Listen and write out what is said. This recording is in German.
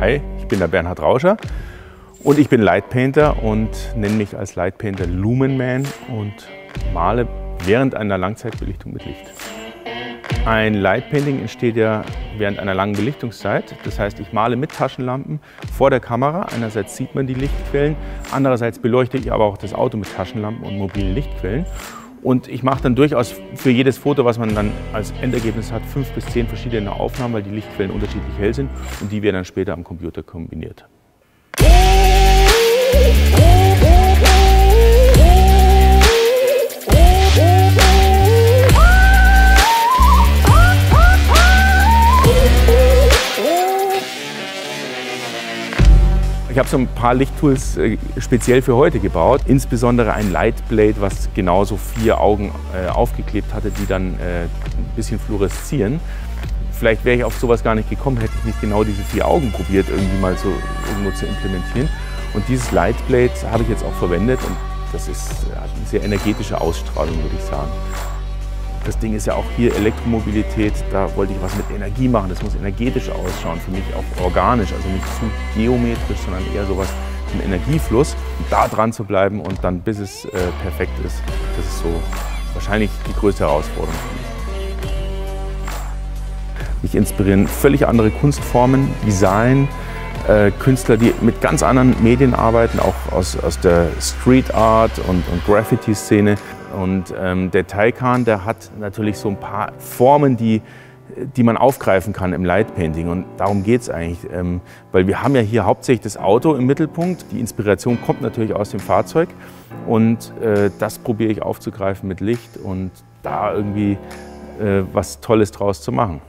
Hi, ich bin der Bernhard Rauscher und ich bin Lightpainter und nenne mich als Lightpainter Lumenman und male während einer Langzeitbelichtung mit Licht. Ein Lightpainting entsteht ja während einer langen Belichtungszeit. Das heißt, ich male mit Taschenlampen vor der Kamera. Einerseits sieht man die Lichtquellen, andererseits beleuchte ich aber auch das Auto mit Taschenlampen und mobilen Lichtquellen. Und ich mache dann durchaus für jedes Foto, was man dann als Endergebnis hat, fünf bis zehn verschiedene Aufnahmen, weil die Lichtquellen unterschiedlich hell sind und die werden dann später am Computer kombiniert. Ich habe so ein paar Lichttools äh, speziell für heute gebaut. Insbesondere ein Lightblade, was genauso vier Augen äh, aufgeklebt hatte, die dann äh, ein bisschen fluoreszieren. Vielleicht wäre ich auf sowas gar nicht gekommen, hätte ich nicht genau diese vier Augen probiert, irgendwie mal so irgendwo zu implementieren. Und dieses Lightblade habe ich jetzt auch verwendet und das ist, hat eine sehr energetische Ausstrahlung, würde ich sagen. Das Ding ist ja auch hier Elektromobilität, da wollte ich was mit Energie machen. Das muss energetisch ausschauen, für mich auch organisch, also nicht zu geometrisch, sondern eher sowas im Energiefluss. Und da dran zu bleiben und dann bis es äh, perfekt ist, das ist so wahrscheinlich die größte Herausforderung für mich. Mich inspirieren völlig andere Kunstformen, Design, äh, Künstler, die mit ganz anderen Medien arbeiten, auch aus, aus der Street Art und, und Graffiti-Szene. Und ähm, der Taikan, der hat natürlich so ein paar Formen, die, die man aufgreifen kann im Lightpainting. Und darum geht es eigentlich. Ähm, weil wir haben ja hier hauptsächlich das Auto im Mittelpunkt. Die Inspiration kommt natürlich aus dem Fahrzeug. Und äh, das probiere ich aufzugreifen mit Licht und da irgendwie äh, was Tolles draus zu machen.